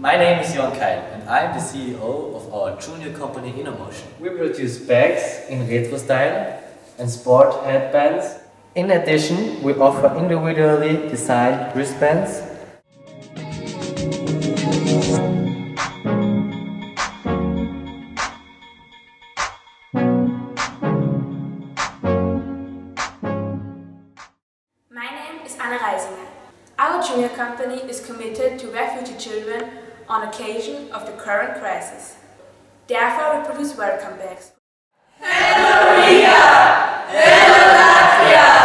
My name is Jon Keil and I'm the CEO of our junior company InnoMotion. We produce bags in retro style and sport headbands. In addition, we offer individually designed wristbands. Reisinger. Our junior company is committed to refugee children on occasion of the current crisis. Therefore, we produce welcome bags. Hello, Riga! Hello, Latvia!